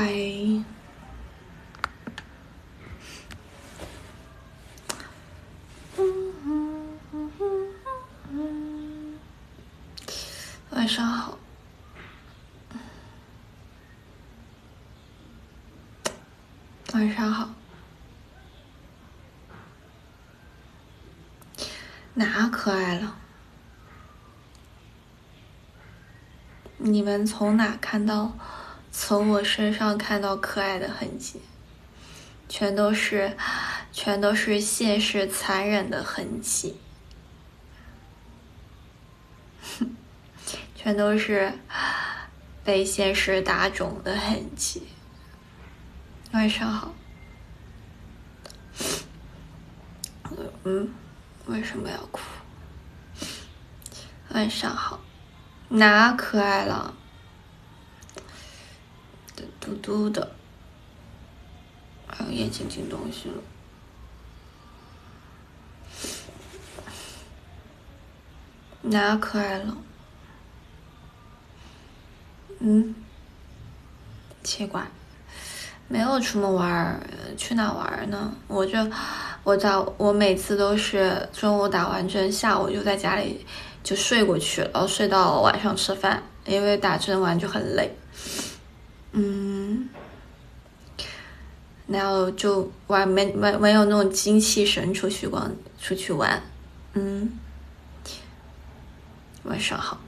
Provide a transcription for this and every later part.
嗨，晚上好，晚上好，哪可爱了？你们从哪看到？从我身上看到可爱的痕迹，全都是，全都是现实残忍的痕迹，全都是被现实打肿的痕迹。晚上好。嗯，为什么要哭？晚上好，哪可爱了？嘟的，还有眼睛进东西了，哪可爱了？嗯，奇怪，没有出门玩儿，去哪玩呢？我这，我打，我每次都是中午打完针，下午就在家里就睡过去了，然后睡到晚上吃饭，因为打针完就很累。嗯，然后就玩没没没有那种精气神出去逛出去玩，嗯，晚上好，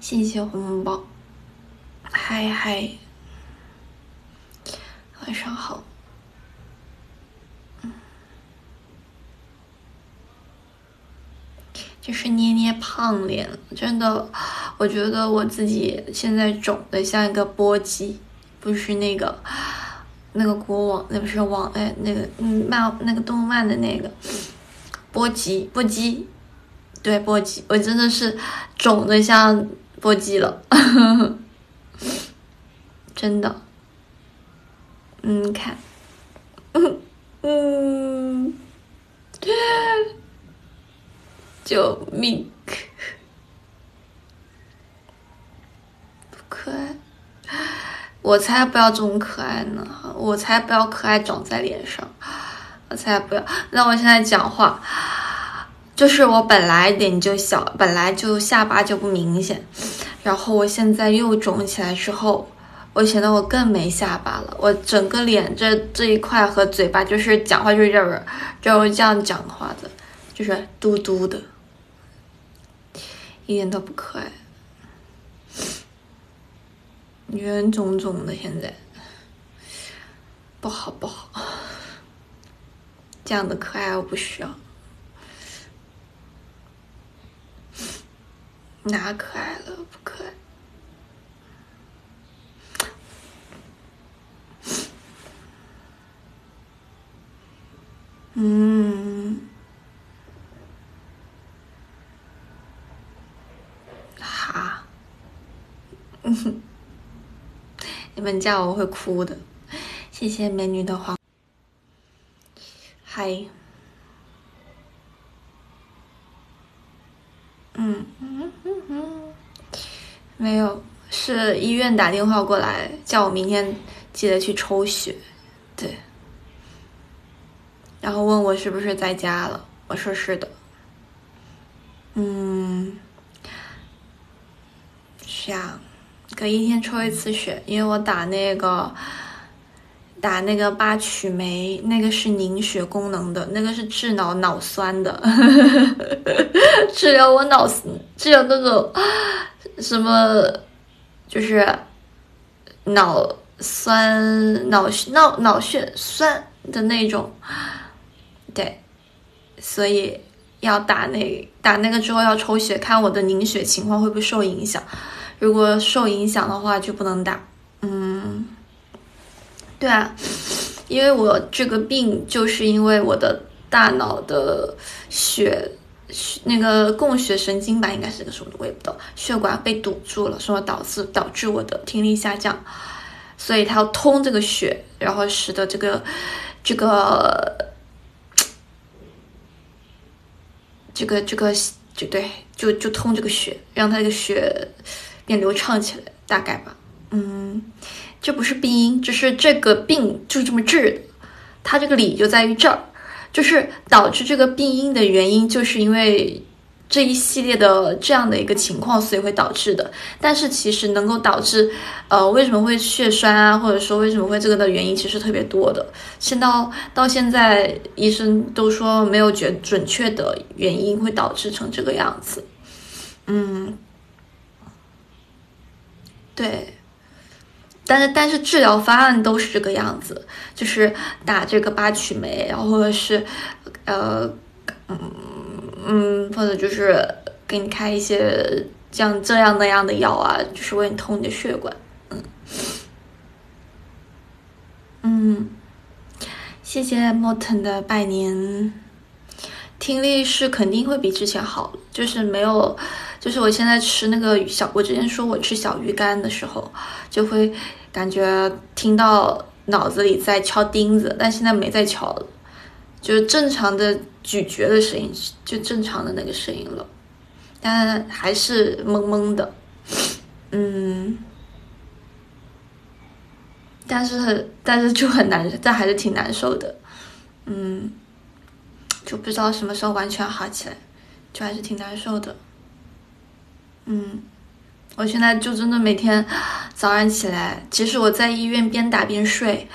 谢谢红包，嗨嗨，晚上好。就是捏捏胖脸，真的，我觉得我自己现在肿的像一个波姬，不是那个那个国王，那不是王哎，那个嗯漫那个动漫的那个波吉波吉，对波吉，我真的是肿的像波吉了，真的，嗯看，嗯。嗯。救命！不可爱，我才不要这种可爱呢！我才不要可爱长在脸上，我才不要。那我现在讲话，就是我本来脸就小，本来就下巴就不明显，然后我现在又肿起来之后，我显得我更没下巴了。我整个脸这这一块和嘴巴，就是讲话就是这儿，就是这样讲话的，就是嘟嘟的。一点都不可爱，圆肿肿的，现在不好不好，这样的可爱我不需要，哪可爱了？不可爱，嗯。哈，嗯哼你们叫我会哭的，谢谢美女的黄。嗨，嗯。嗯嗯嗯，没有，是医院打电话过来叫我明天记得去抽血，对，然后问我是不是在家了，我说是的，嗯，是呀。隔一天抽一次血，因为我打那个打那个八曲酶，那个是凝血功能的，那个是治脑脑酸的，治疗我脑治疗那种什么就是脑酸脑脑脑血栓的那种，对，所以要打那打那个之后要抽血，看我的凝血情况会不会受影响。如果受影响的话就不能打，嗯，对啊，因为我这个病就是因为我的大脑的血那个供血神经吧，应该是个什么我也不懂，血管被堵住了，所以导致导致我的听力下降，所以它要通这个血，然后使得这个这个这个这个就对，就就通这个血，让它这个血。变流畅起来，大概吧，嗯，这不是病因，只是这个病就这么治的。它这个理就在于这儿，就是导致这个病因的原因，就是因为。这一系列的这样的一个情况，所以会导致的。但是其实能够导致，呃，为什么会血栓啊，或者说为什么会这个的原因，其实特别多的。现到到现在，医生都说没有觉准确的原因会导致成这个样子。嗯，对。但是但是治疗方案都是这个样子，就是打这个八曲酶，然后或者是，呃，嗯。嗯，或者就是给你开一些像这样那样的药啊，就是为你通你的血管。嗯，嗯，谢谢莫腾的拜年。听力是肯定会比之前好，就是没有，就是我现在吃那个小，我之前说我吃小鱼干的时候，就会感觉听到脑子里在敲钉子，但现在没在敲了。就是正常的咀嚼的声音，就正常的那个声音了，但还是懵懵的，嗯，但是但是就很难，但还是挺难受的，嗯，就不知道什么时候完全好起来，就还是挺难受的，嗯，我现在就真的每天早上起来，即使我在医院边打边睡。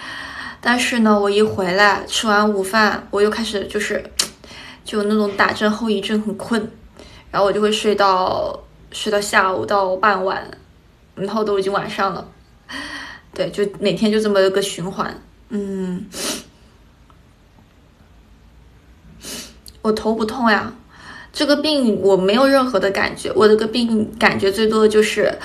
但是呢，我一回来吃完午饭，我又开始就是，就那种打针后遗症，很困，然后我就会睡到睡到下午到傍晚，然后都已经晚上了，对，就每天就这么一个循环。嗯，我头不痛呀，这个病我没有任何的感觉，我这个病感觉最多的就是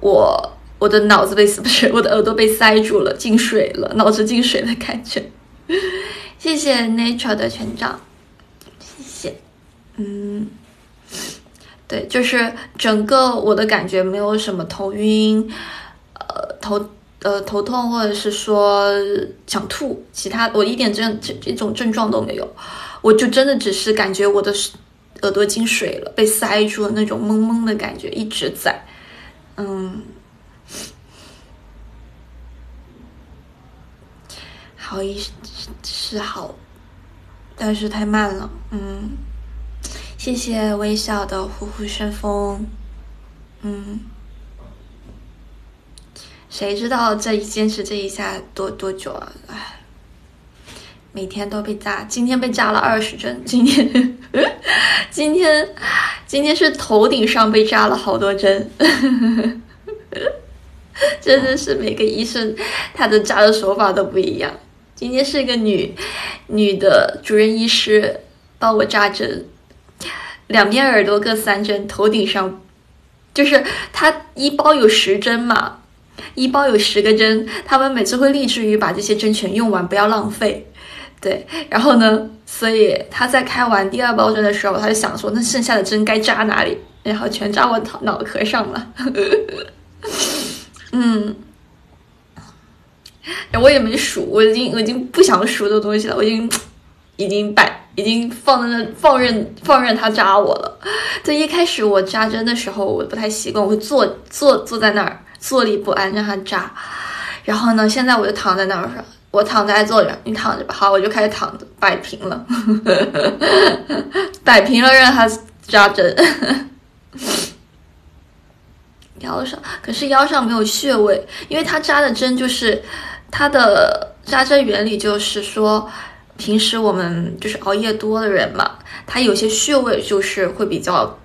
我。我的脑子被 不是我的耳朵被塞住了，进水了，脑子进水的感觉。谢谢 Nature 的权杖，谢谢。嗯，对，就是整个我的感觉没有什么头晕，呃，头呃头痛或者是说想吐，其他我一点这这这种症状都没有，我就真的只是感觉我的耳朵进水了，被塞住了那种懵懵的感觉一直在，嗯。好一是好，但是太慢了。嗯，谢谢微笑的呼呼顺风。嗯，谁知道这一坚持这一下多多久啊？唉，每天都被扎，今天被扎了二十针。今天，今天，今天是头顶上被扎了好多针。真的是每个医生他的扎的手法都不一样。今天是一个女女的主任医师帮我扎针，两边耳朵各三针，头顶上就是他一包有十针嘛，一包有十个针，他们每次会立志于把这些针全用完，不要浪费。对，然后呢，所以他在开完第二包针的时候，他就想说，那剩下的针该扎哪里？然后全扎我脑脑壳上了。嗯。我也没数，我已经我已经不想数这东西了，我已经已经摆已经放在那放任放任他扎我了。在一开始我扎针的时候，我不太习惯，我会坐坐坐在那儿坐立不安让他扎。然后呢，现在我就躺在那儿说，我躺着还坐着，你躺着吧。好，我就开始躺着摆平了，摆平了让他扎针。腰上可是腰上没有穴位，因为他扎的针就是。它的扎针原理就是说，平时我们就是熬夜多的人嘛，它有些穴位就是会比较，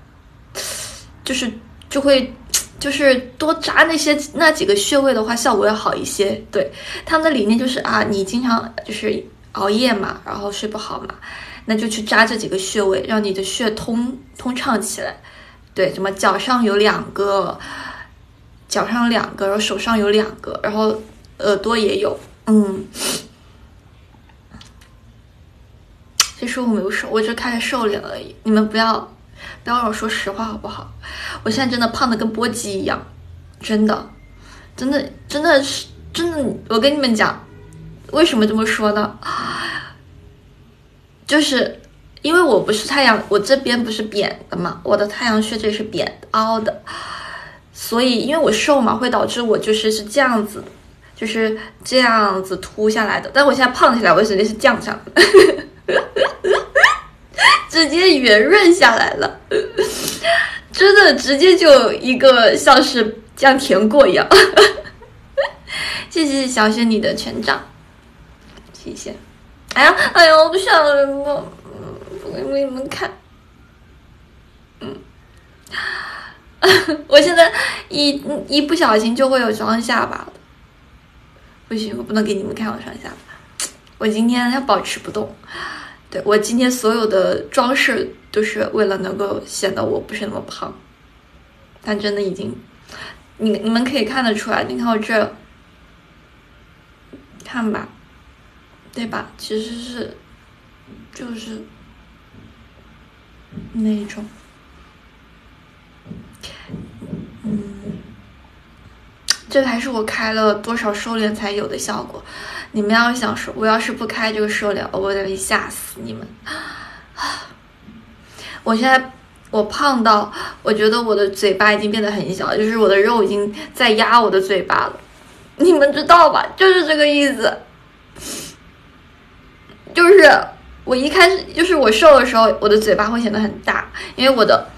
就是就会就是多扎那些那几个穴位的话，效果要好一些。对，他们的理念就是啊，你经常就是熬夜嘛，然后睡不好嘛，那就去扎这几个穴位，让你的血通通畅起来。对，什么脚上有两个，脚上两个，然后手上有两个，然后。耳朵也有，嗯，其实我没有瘦，我就开始瘦脸而已。你们不要不要让我说实话好不好？我现在真的胖的跟波鸡一样，真的，真的，真的是真的。我跟你们讲，为什么这么说呢？就是因为我不是太阳，我这边不是扁的嘛，我的太阳穴这里是扁凹的。所以因为我瘦嘛，会导致我就是是这样子，就是这样子凸下来的。但我现在胖起来，我直接是降下来，直接圆润下来了，真的直接就一个像是样甜过一样。谢谢小雪你的权杖，谢谢。哎呀，哎呀，我不想了，不给你们看。嗯，我现在一一不小心就会有双下巴的，不行，我不能给你们看我双下巴。我今天要保持不动，对我今天所有的装饰都是为了能够显得我不是那么胖，但真的已经，你你们可以看得出来，你看我这，看吧。对吧？其实是，就是那种，嗯，这个还是我开了多少瘦脸才有的效果。你们要想说，我要是不开这个瘦脸，我得吓死你们。我现在我胖到，我觉得我的嘴巴已经变得很小，就是我的肉已经在压我的嘴巴了。你们知道吧？就是这个意思。就是我一开始就是我瘦的时候，我的嘴巴会显得很大，因为我的，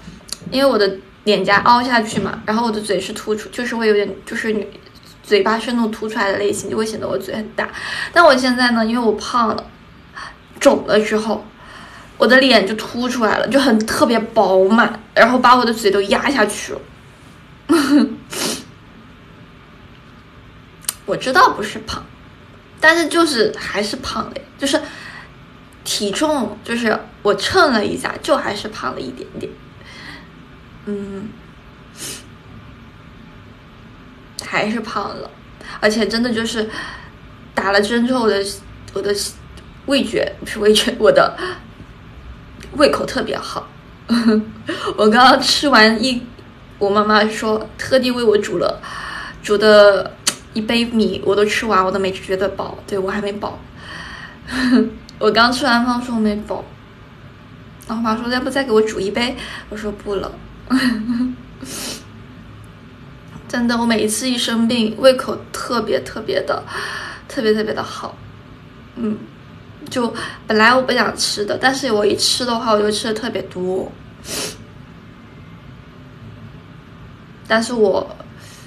因为我的脸颊凹下去嘛，然后我的嘴是突出，就是会有点就是嘴巴是那种凸出来的类型，就会显得我嘴很大。但我现在呢，因为我胖了，肿了之后，我的脸就凸出来了，就很特别饱满，然后把我的嘴都压下去了。我知道不是胖，但是就是还是胖了，就是。体重就是我称了一下，就还是胖了一点点，嗯，还是胖了，而且真的就是打了针之后，我的我的味觉不是味觉，我的胃口特别好。我刚刚吃完一，我妈妈说特地为我煮了煮的一杯米，我都吃完，我都没觉得饱，对我还没饱。我刚吃完饭，说我没饱，然后妈说要不再给我煮一杯，我说不了。真的，我每一次一生病，胃口特别特别的，特别特别的好。嗯，就本来我不想吃的，但是我一吃的话，我就吃的特别多。但是我，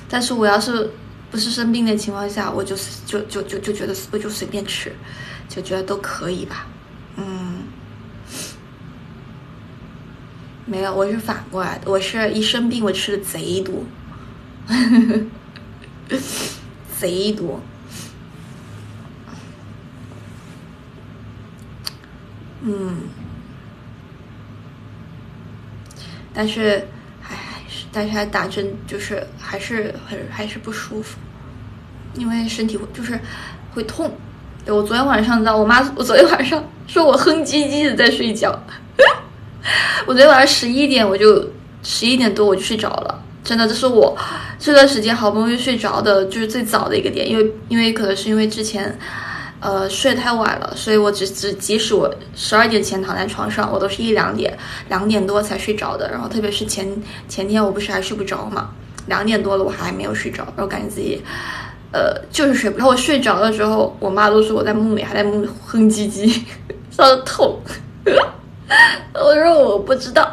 但是我要是不是生病的情况下，我就是就就就就觉得我就随便吃。就觉得都可以吧，嗯，没有，我是反过来的，我是一生病我吃的贼多，贼多，嗯，但是还还是，但是还打针，就是还是很还是不舒服，因为身体会就是会痛。对我昨天晚上，你知道，我妈，我昨天晚上说我哼唧唧的在睡觉。我昨天晚上十一点我就十一点多我就睡着了，真的，这是我这段时间好不容易睡着的，就是最早的一个点。因为因为可能是因为之前，呃，睡太晚了，所以我只只即使我十二点前躺在床上，我都是一两点两点多才睡着的。然后特别是前前天我不是还睡不着嘛，两点多了我还没有睡着，然后感觉自己。呃，就是睡不着。我睡着了之后，我妈都说我在梦里还在梦里哼唧唧，笑得痛。我说我不知道，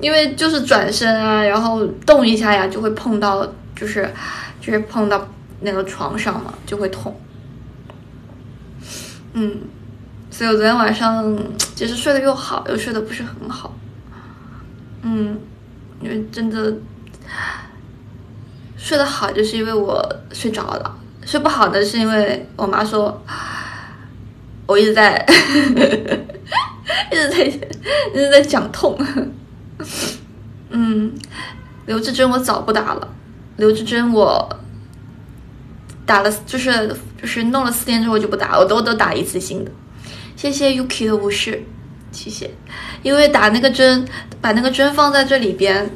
因为就是转身啊，然后动一下呀，就会碰到，就是就是碰到那个床上嘛，就会痛。嗯，所以我昨天晚上其实睡得又好，又睡得不是很好。嗯，因为真的。睡得好，就是因为我睡着了；睡不好的是因为我妈说，我一直在，一直在，一直在讲痛。嗯，留置针我早不打了，留置针我打了，就是就是弄了四天之后就不打，我都都打一次性的。谢谢 Yuki 的无视，谢谢，因为打那个针，把那个针放在这里边。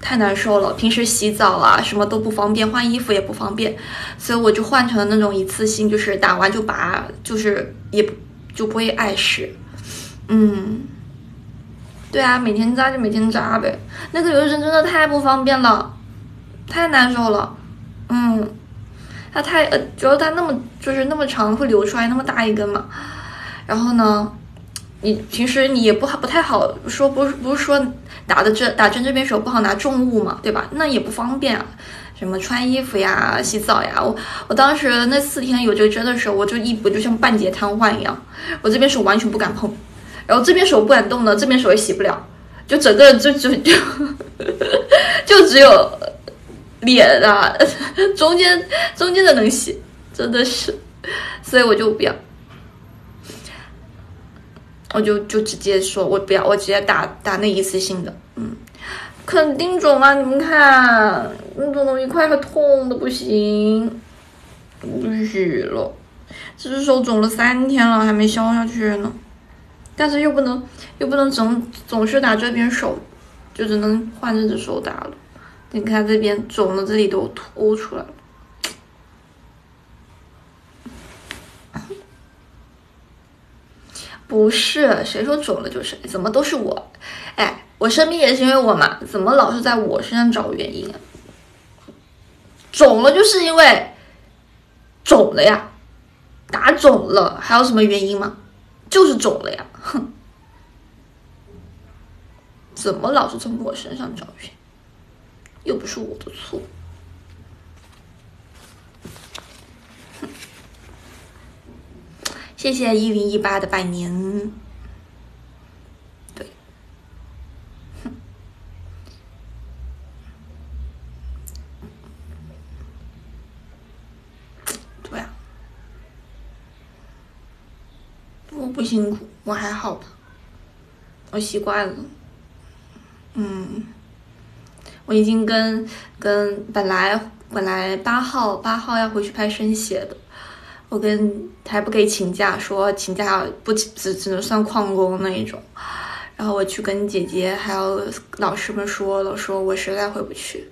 太难受了，平时洗澡啊什么都不方便，换衣服也不方便，所以我就换成了那种一次性，就是打完就拔，就是也就不会碍事。嗯，对啊，每天扎就每天扎呗。那个留针真的太不方便了，太难受了。嗯，它太呃，主要它那么就是那么长，会流出来那么大一根嘛。然后呢，你平时你也不好不太好说，不是不是说打的针打针这边手不好拿重物嘛，对吧？那也不方便啊。什么穿衣服呀、洗澡呀，我我当时那四天有这个针的时候，我就一我就像半截瘫痪一样，我这边手完全不敢碰，然后这边手不敢动呢，这边手也洗不了，就整个就就就就只有脸啊，中间中间的能洗，真的是，所以我就不要，我就就直接说我不要，我直接打打那一次性的，嗯。肯定肿啊！你们看，那肿的一块还痛的不行，不许了。这只手肿了三天了，还没消下去呢。但是又不能，又不能总总是打这边手，就只能换这只手打了。你看这边肿的，这里都凸出来了。不是，谁说肿了就是？怎么都是我？哎。我生病也是因为我嘛，怎么老是在我身上找原因啊？肿了就是因为肿了呀，打肿了还有什么原因吗？就是肿了呀，哼！怎么老是从我身上找原因？又不是我的错，谢谢一零一八的拜年。不辛苦，我还好吧，我习惯了。嗯，我已经跟跟本来本来八号八号要回去拍生写的，我跟还不给请假，说请假不只只能算旷工那一种。然后我去跟姐姐还有老师们说了，说我实在回不去，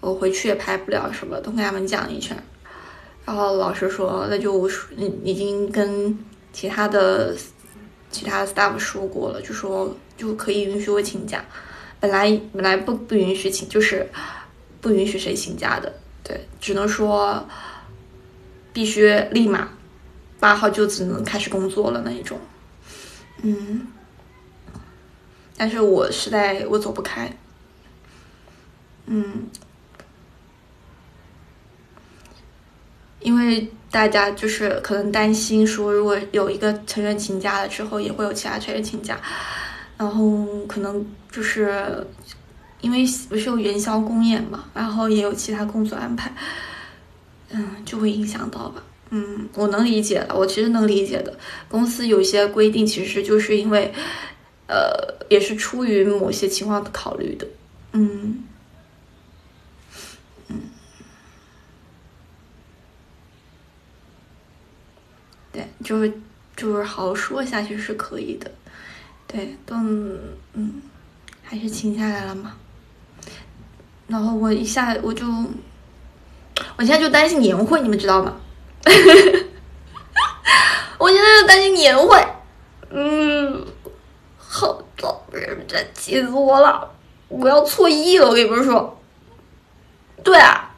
我回去也拍不了什么，都跟他们讲一圈。然后老师说，那就已已经跟。其他的其他 staff 说过了，就说就可以允许我请假，本来本来不不允许请，就是不允许谁请假的，对，只能说必须立马八号就只能开始工作了那一种，嗯，但是我实在我走不开，嗯，因为。大家就是可能担心说，如果有一个成员请假了之后，也会有其他成员请假，然后可能就是因为不是有元宵公演嘛，然后也有其他工作安排，嗯，就会影响到吧。嗯，我能理解的，我其实能理解的。公司有些规定，其实就是因为，呃，也是出于某些情况的考虑的。嗯。对，就是就是好好说下去是可以的，对，都嗯，还是请下来了嘛。然后我一下我就，我现在就担心年会，你们知道吗？我现在就担心年会，嗯，好早人家气死我了，我要错意了，我跟你们说，对啊，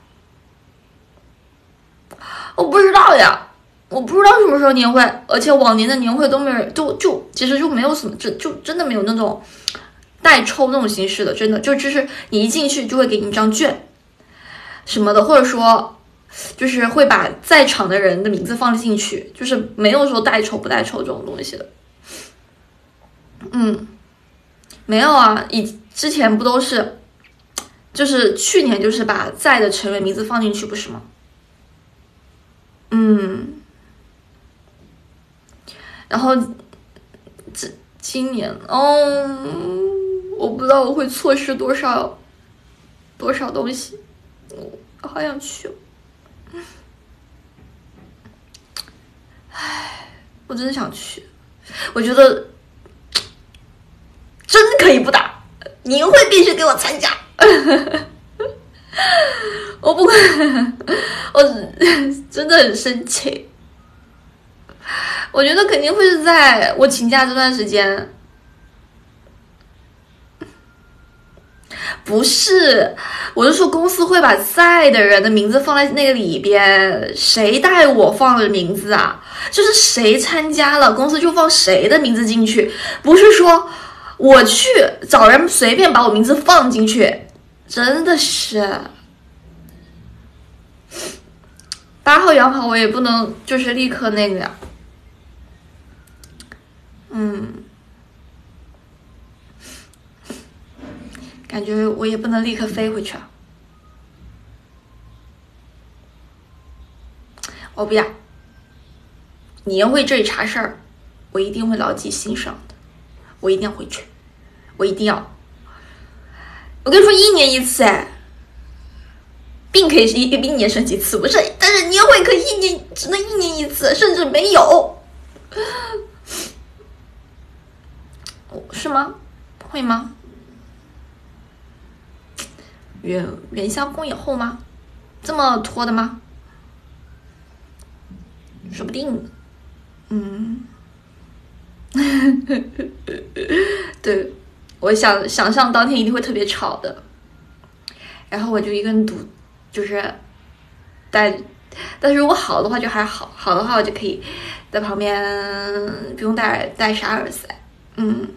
我不知道呀。我不知道什么时候年会，而且往年的年会都没人，就就其实就没有什么，就就真的没有那种代抽那种形式的，真的就就是你一进去就会给你一张券什么的，或者说就是会把在场的人的名字放进去，就是没有说代抽不代抽这种东西的。嗯，没有啊，以之前不都是，就是去年就是把在的成员名字放进去，不是吗？嗯。然后，这今年，哦，我不知道我会错失多少多少东西，我好想去，唉，我真的想去，我觉得真可以不打，你会必须给我参加，我不管，我真的很生气。我觉得肯定会是在我请假这段时间，不是，我是说公司会把在的人的名字放在那个里边，谁带我放的名字啊？就是谁参加了，公司就放谁的名字进去，不是说我去找人随便把我名字放进去，真的是。八号摇好，我也不能就是立刻那个呀，嗯。感觉我也不能立刻飞回去啊！我不要。年会这里查事儿，我一定会牢记心上的。我一定要回去，我一定要。我跟你说，一年一次哎，病可以是一一年生几次，不是？但是年会可以一年只能一年一次，甚至没有。是吗？会吗？元元宵公演后吗？这么拖的吗？说不定，嗯，对，我想想象当天一定会特别吵的，然后我就一个人堵，就是带，但是如果好的话就还好，好的话我就可以在旁边不用带带啥耳塞，嗯。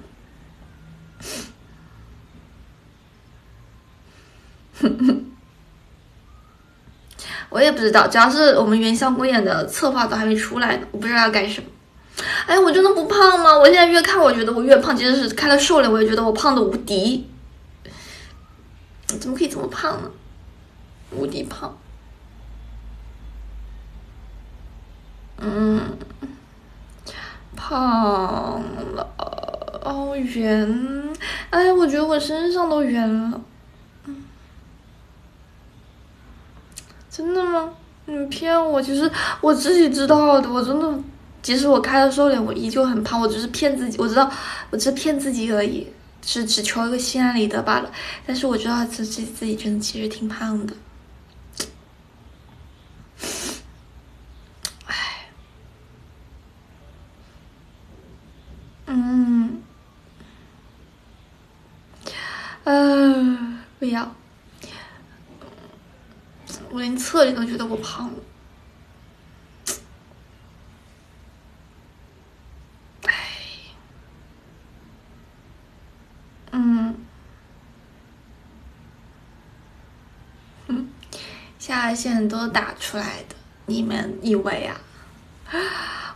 哼 哼我也不知道，主要是我们元宵公演的策划都还没出来呢，我不知道要干什么。哎，我真的不胖吗？我现在越看，我觉得我越胖。即使是开了瘦脸，我也觉得我胖的无敌。怎么可以这么胖呢？无敌胖。嗯，胖了。哦，圆。哎，我觉得我身上都圆了。真的吗？你骗我！其实我自己知道的，我真的，即使我开了瘦脸，我依旧很胖。我只是骗自己，我知道，我只是骗自己而已，只只求一个心安理得罢了。但是我知道自己自己真的其实挺胖的。唉，嗯，嗯，不要。我连侧脸都觉得我胖了，哎，嗯，嗯，下颌线都打出来的，你们以为啊？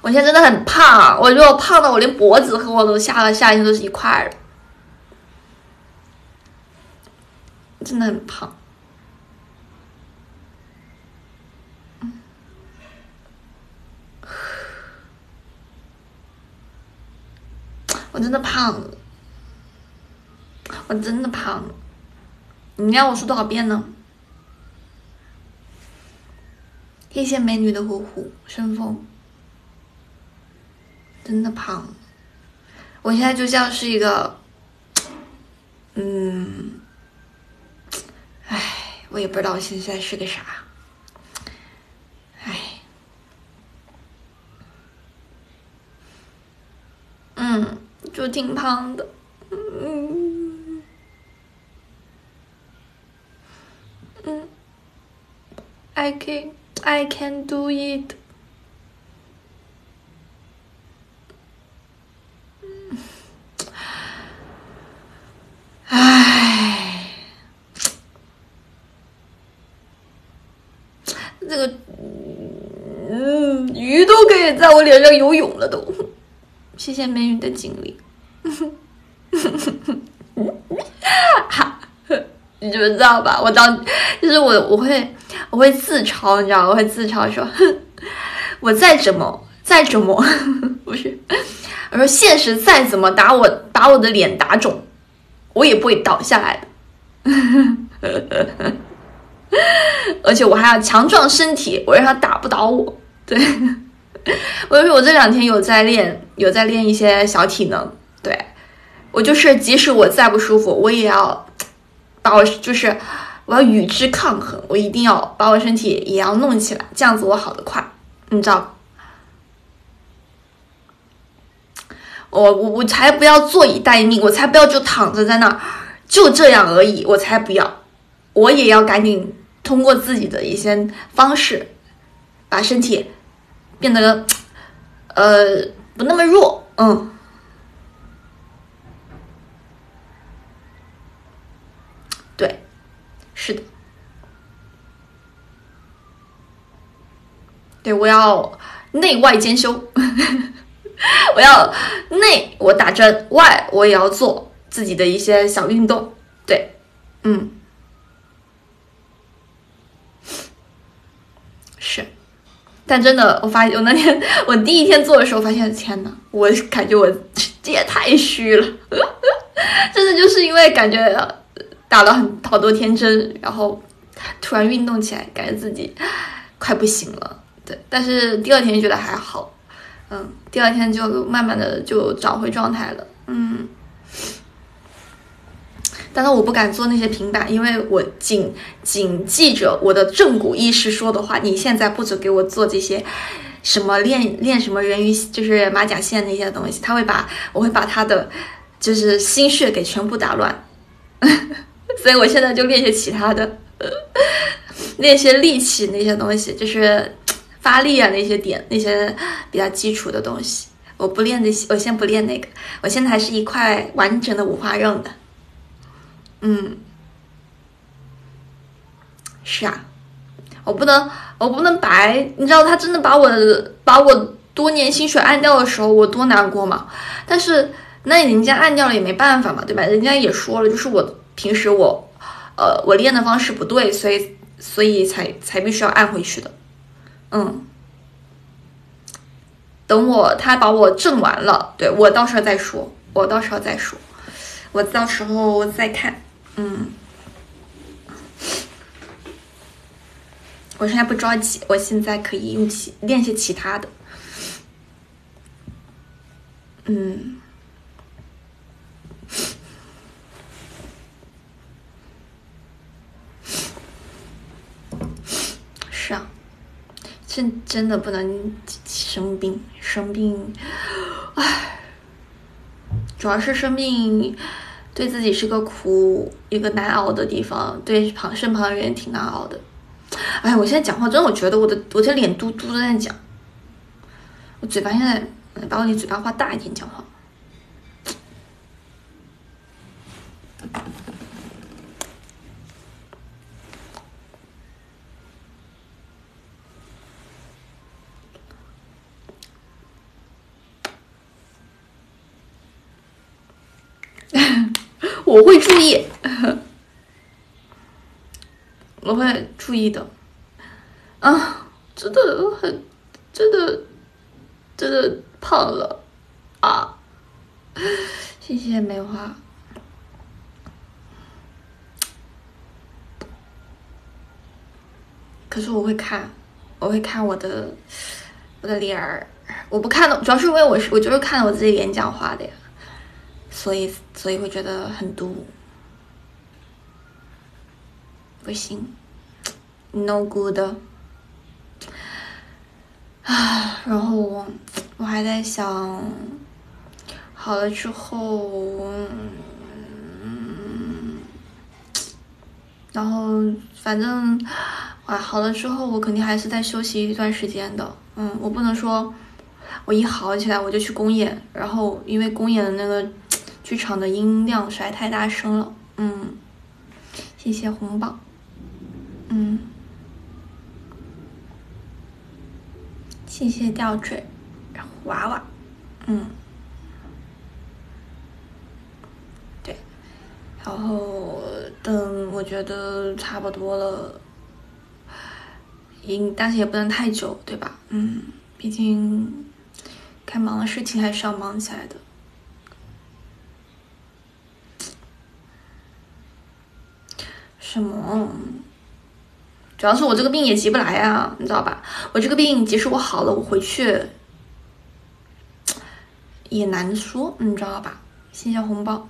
我现在真的很胖，我觉得我胖的我连脖子和我的下颌下线都是一块儿的，真的很胖。我真的胖了，我真的胖了。你要我说多少遍呢？谢谢美女的呼呼生风，真的胖了。我现在就像是一个，嗯，唉，我也不知道我现在是个啥，唉，嗯。就挺胖的，嗯嗯，I can I can do it，唉，这个嗯，鱼都可以在我脸上游泳了都。谢谢美女的锦鲤，哈，你们知道吧？我当就是我，我会我会自嘲，你知道吗？我会自嘲说，我再怎么再怎么 不是，我说现实再怎么打我，把我的脸打肿，我也不会倒下来的，而且我还要强壮身体，我让他打不倒我，对。我说我这两天有在练，有在练一些小体能。对，我就是即使我再不舒服，我也要把我就是我要与之抗衡，我一定要把我身体也要弄起来，这样子我好的快，你知道？我我我才不要坐以待命，我才不要就躺着在那儿，就这样而已，我才不要，我也要赶紧通过自己的一些方式，把身体变得呃不那么弱，嗯，对，是的，对我要内外兼修，我要内我打针，外我也要做。自己的一些小运动，对，嗯，是，但真的，我发现我那天我第一天做的时候，发现天呐，我感觉我这也太虚了，真的就是因为感觉打了很好多天针，然后突然运动起来，感觉自己快不行了，对，但是第二天觉得还好，嗯，第二天就慢慢的就找回状态了，嗯。但是我不敢做那些平板，因为我谨谨记着我的正骨医师说的话：你现在不准给我做这些，什么练练什么人鱼，就是马甲线那些东西，他会把我会把他的就是心血给全部打乱。所以我现在就练些其他的，练些力气那些东西，就是发力啊那些点那些比较基础的东西，我不练那些，我先不练那个，我现在还是一块完整的五花肉的。嗯，是啊，我不能，我不能白，你知道他真的把我把我多年心血按掉的时候，我多难过吗？但是那人家按掉了也没办法嘛，对吧？人家也说了，就是我平时我，呃，我练的方式不对，所以所以才才必须要按回去的。嗯，等我他把我挣完了，对我到时候再说，我到时候再说，我到时候再看。嗯，我现在不着急，我现在可以用其练些其他的。嗯，是啊，真真的不能生病，生病，唉，主要是生病。对自己是个苦，一个难熬的地方，对旁身旁的人挺难熬的。哎，我现在讲话真的，我觉得我的我的脸嘟嘟的在讲，我嘴巴现在把我的嘴巴画大一点讲话。我会注意，我会注意的。啊，真的很，真的，真的胖了啊！谢谢梅花。可是我会看，我会看我的我的脸儿，我不看的，主要是因为我是我就是看我自己脸讲话的呀。所以，所以会觉得很毒，不行，no good。啊，然后我我还在想，好了之后，嗯，然后反正啊，好了之后，我肯定还是在休息一段时间的。嗯，我不能说，我一好起来我就去公演，然后因为公演的那个。剧场的音量实在太大声了，嗯，谢谢红宝，嗯，谢谢吊坠娃娃，嗯，对，然后等我觉得差不多了，应但是也不能太久，对吧？嗯，毕竟该忙的事情还是要忙起来的。什么？主要是我这个病也急不来啊，你知道吧？我这个病即使我好了，我回去也难说，你知道吧？谢谢红包，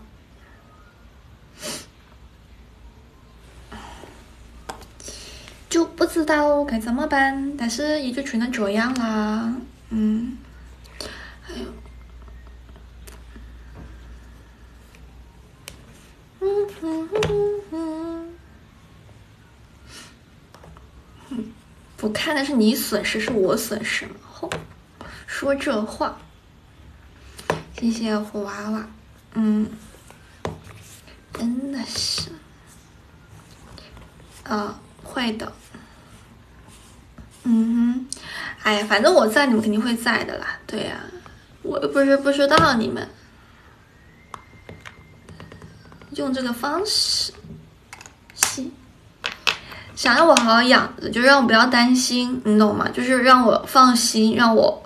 就不知道该怎么办，但是也就只能这样啦。嗯，哎呦，嗯。不看的是你损失，是我损失吗？吼，说这话。谢谢虎娃娃，嗯，真的是，啊，会的，嗯哼，哎呀，反正我在，你们肯定会在的啦。对呀，我又不是不知道你们，用这个方式，想让我好好养着，就让我不要担心，你懂吗？就是让我放心，让我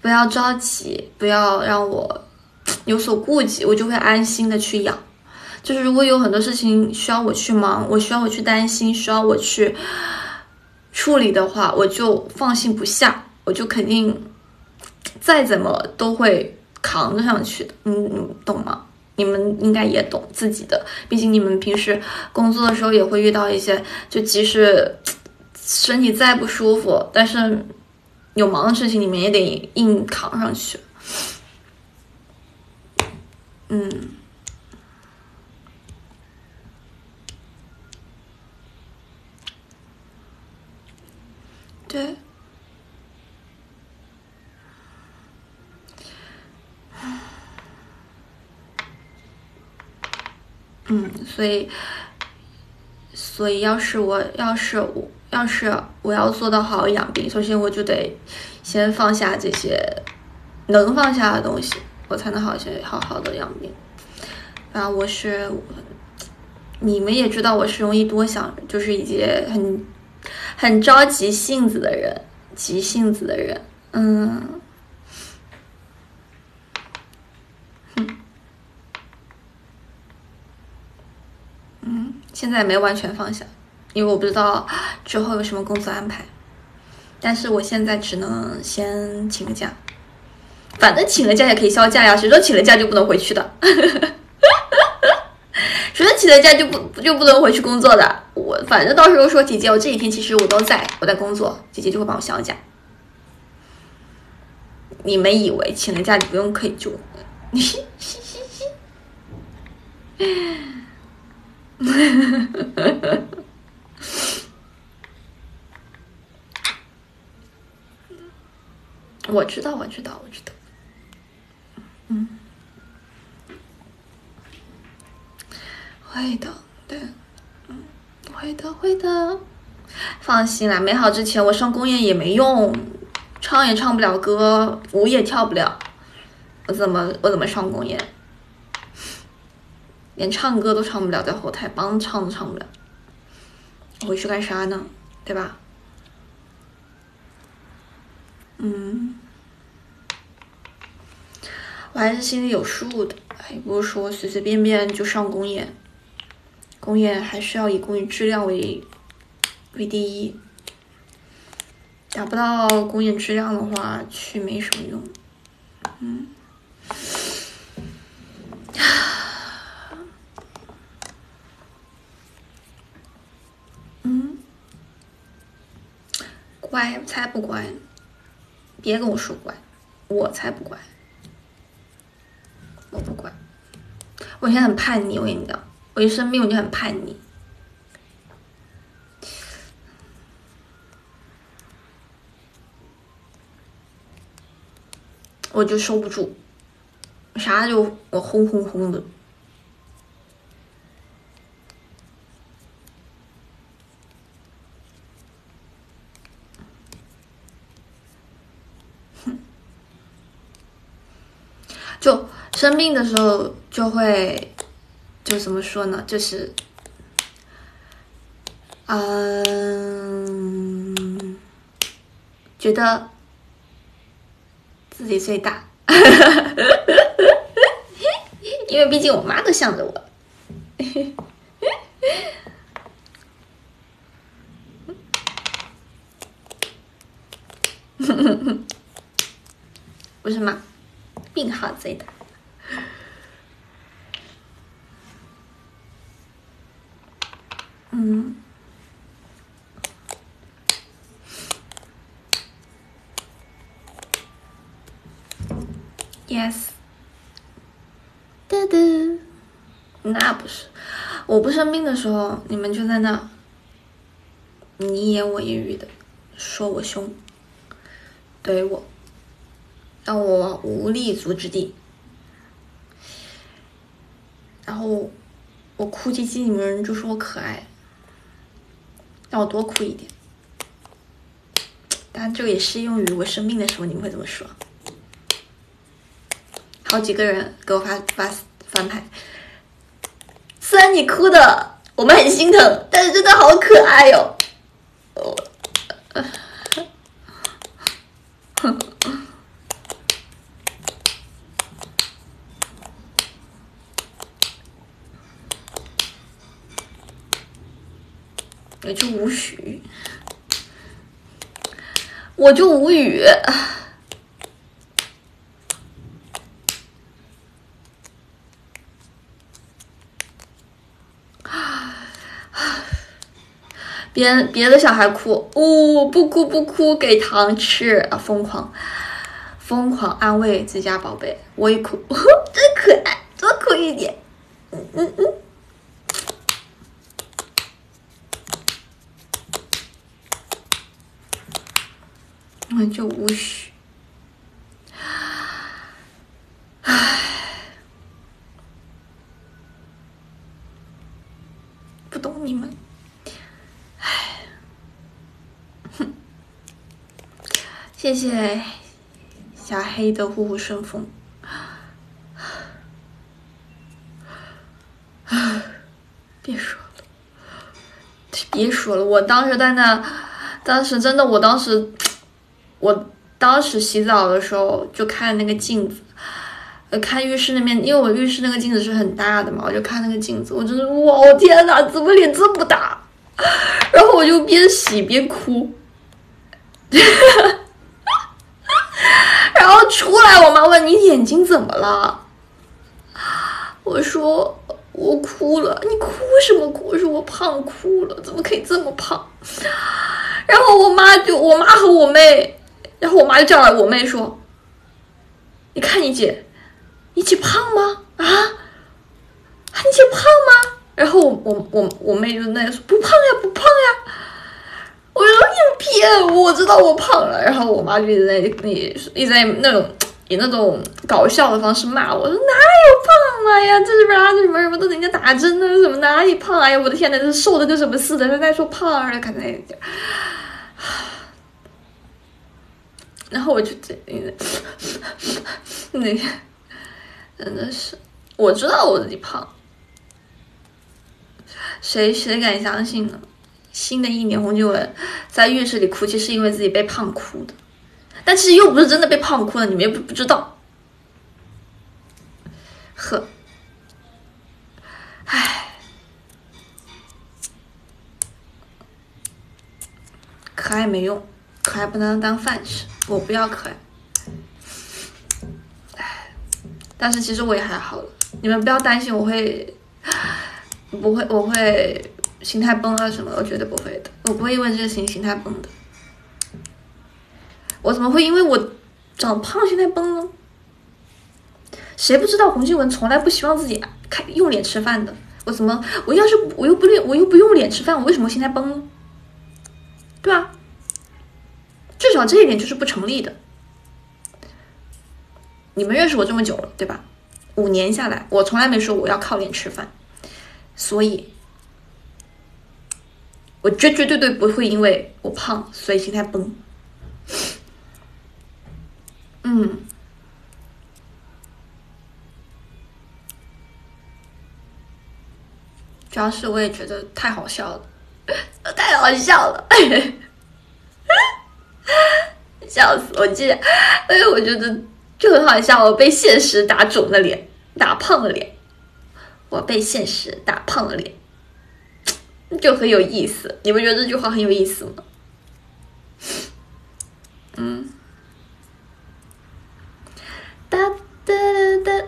不要着急，不要让我有所顾忌，我就会安心的去养。就是如果有很多事情需要我去忙，我需要我去担心，需要我去处理的话，我就放心不下，我就肯定再怎么都会扛着上去的，嗯，懂吗？你们应该也懂自己的，毕竟你们平时工作的时候也会遇到一些，就即使身体再不舒服，但是有忙的事情，你们也得硬扛上去。嗯，对。嗯，所以，所以要是我要是我要是我要做到好养病，首先我就得先放下这些能放下的东西，我才能好先好好的养病。啊，我是你们也知道我是容易多想，就是一些很很着急性子的人，急性子的人，嗯。嗯现在没完全放下，因为我不知道之后有什么工作安排。但是我现在只能先请个假，反正请了假也可以销假呀。谁说请了假就不能回去的？谁说请了假就不就不能回去工作的？我反正到时候说姐姐，我这几天其实我都在，我在工作，姐姐就会帮我销假。你们以为请了假就不用可以就？我知道，我知道，我知道。嗯，会的，对，嗯，会的，会的。放心啦，没好之前我上公演也没用，唱也唱不了歌，舞也跳不了，我怎么我怎么上公演？连唱歌都唱不了，在后台帮唱都唱不了，我回去干啥呢？对吧？嗯，我还是心里有数的，也不是说随随便便就上公演，公演还是要以公演质量为为第一，达不到公演质量的话，去没什么用。嗯。乖，才不乖呢！别跟我说乖，我才不乖，我不乖。我现在很叛逆，我跟你讲，我一生病我就很叛逆，我就收不住，啥就我轰轰轰的。就生病的时候就会，就怎么说呢？就是，嗯，觉得自己最大，因为毕竟我妈都向着我，不是吗？病号最大，嗯，yes，嘟嘟，那不是，我不生病的时候，你们就在那，你一言我一语的，说我凶，怼我，让我无立足之地。然后我哭唧唧，你们就说我可爱，让我多哭一点。当然，这个也适用于我生病的时候，你们会怎么说？好几个人给我发发翻牌，虽然你哭的我们很心疼，但是真的好可爱哟。我，我就无语，我就无语。啊别别的小孩哭，呜不哭不哭，给糖吃啊！疯狂疯狂安慰自家宝贝，我也哭，真可爱，多哭一点，嗯嗯嗯，我就无语，唉，不懂你们。唉，哼谢谢小黑的虎虎生风，别说了，别说了，我当时在那，当时真的，我当时，我当时洗澡的时候就看那个镜子，呃，看浴室那边，因为我浴室那个镜子是很大的嘛，我就看那个镜子，我真的，哇，我天哪，怎么脸这么大？然后我就边洗边哭。然后出来，我妈问你眼睛怎么了？我说我哭了。你哭什么哭？我说我胖哭了，怎么可以这么胖？然后我妈就，我妈和我妹，然后我妈就叫来我妹说：“你看你姐，你姐胖吗？啊？你姐胖吗？”然后我我我我妹就那样说：“不胖呀，不胖呀。”我说你骗我，我知道我胖了。然后我妈就一直在那里一直在那种以那种搞笑的方式骂我，说哪有胖了呀？这是不是啊？这什么什么都人家打针的什么哪里胖？哎呀，我的天呐，这瘦的跟什么似的？他在说胖啊，看那点。然后我就这那真的是，我知道我自己胖，谁谁敢相信呢？新的一年，洪金文在浴室里哭泣，是因为自己被胖哭的，但其实又不是真的被胖哭了，你们又不不知道。呵，唉，可爱没用，可爱不能当饭吃，我不要可爱。唉，但是其实我也还好了，你们不要担心，我会，不会，我会。心态崩了什么？我绝对不会的，我不会因为这个心心态崩的。我怎么会因为我长胖心态崩呢？谁不知道洪静文从来不希望自己开用脸吃饭的？我怎么我要是我又不练我又不用脸吃饭，我为什么心态崩呢？对吧？至少这一点就是不成立的。你们认识我这么久了，对吧？五年下来，我从来没说我要靠脸吃饭，所以。我绝绝对对不会因为我胖所以心态崩，嗯，主要是我也觉得太好笑了，太好笑了，笑死！我记得，因为我觉得就很好笑，我被现实打肿了脸，打胖了脸，我被现实打胖了脸。就很有意思，你们觉得这句话很有意思吗？嗯，哒哒哒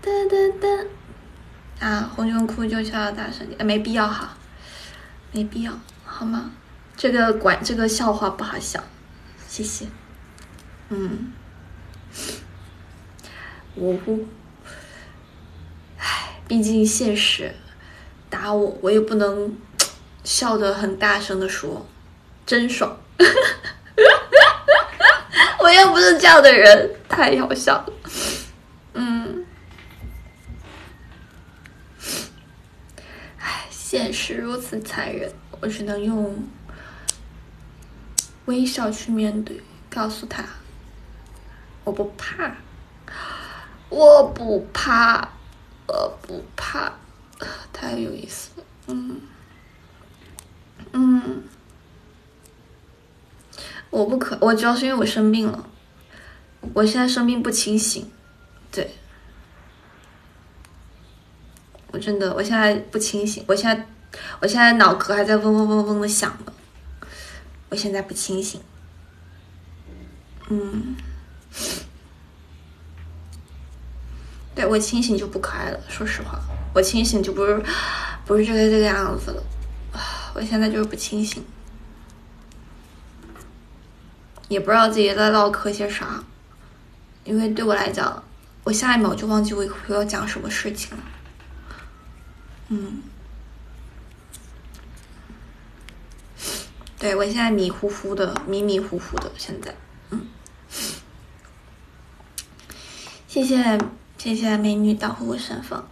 哒哒哒啊！红军哭就笑大声点，没必要哈，没必要，好吗？这个管这个笑话不好笑，谢谢。嗯，我不，唉，毕竟现实。打打我，我也不能笑得很大声的说，真爽。我又不是这样的人，太好笑了。嗯，唉，现实如此残忍，我只能用微笑去面对，告诉他，我不怕，我不怕，我不怕，太有意思了。嗯，嗯。我不可，我主要是因为我生病了，我现在生病不清醒，对，我真的，我现在不清醒，我现在，我现在脑壳还在嗡嗡嗡嗡的响呢，我现在不清醒，嗯，对我清醒就不可爱了，说实话，我清醒就不是，不是这个这个样子了，我现在就是不清醒。也不知道自己在唠嗑些啥，因为对我来讲，我下一秒就忘记我我要讲什么事情了。嗯，对我现在迷糊糊的，迷迷糊糊的，现在，嗯，谢谢谢谢美女保护我身份，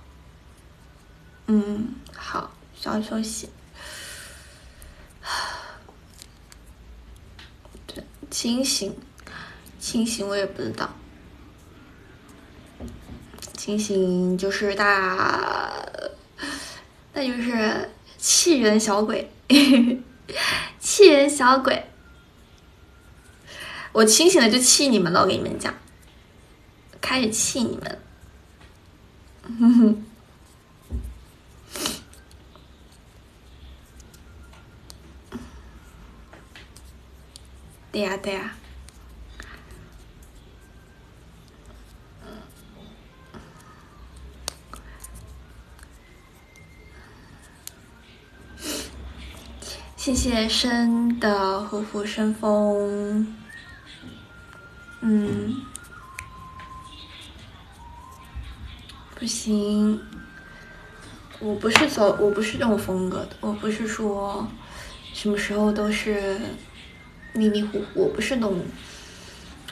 嗯，好，稍微休息。对清醒，清醒，我也不知道。清醒就是大，那就是气人小鬼，气人小鬼。我清醒了就气你们了，我跟你们讲，开始气你们。哼哼。对呀，对呀。谢谢生的虎虎生风。嗯，不行，我不是走，我不是这种风格的，我不是说什么时候都是。迷迷糊糊，我不是那种，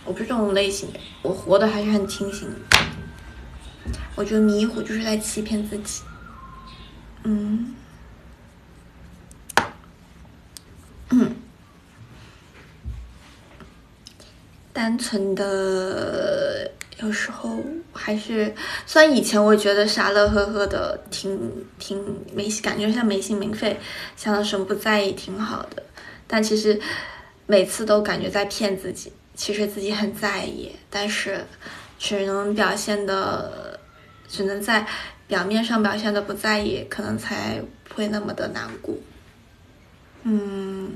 我不是这种类型的，我活的还是很清醒的。我觉得迷糊就是在欺骗自己，嗯，单纯的有时候还是，虽然以前我觉得傻乐呵呵的挺挺没感觉像没心没肺，像什么不在意挺好的，但其实。每次都感觉在骗自己，其实自己很在意，但是只能表现的，只能在表面上表现的不在意，可能才不会那么的难过。嗯，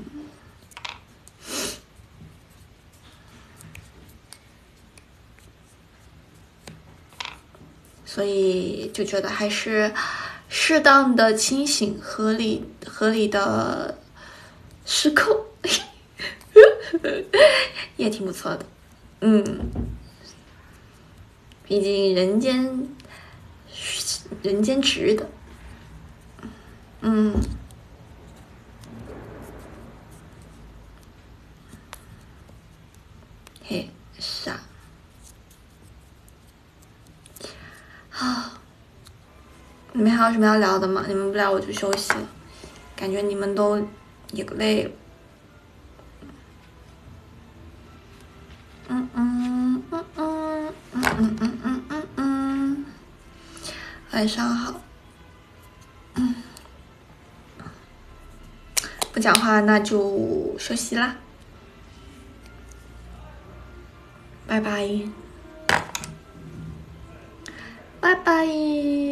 所以就觉得还是适当的清醒、合理、合理的失控。也挺不错的，嗯，毕竟人间人间值得，嗯，嘿，傻，好，你们还有什么要聊的吗？你们不聊我就休息了，感觉你们都也累了。嗯嗯嗯嗯嗯嗯嗯嗯嗯嗯，晚上好。嗯，不讲话那就休息啦，拜拜，拜拜。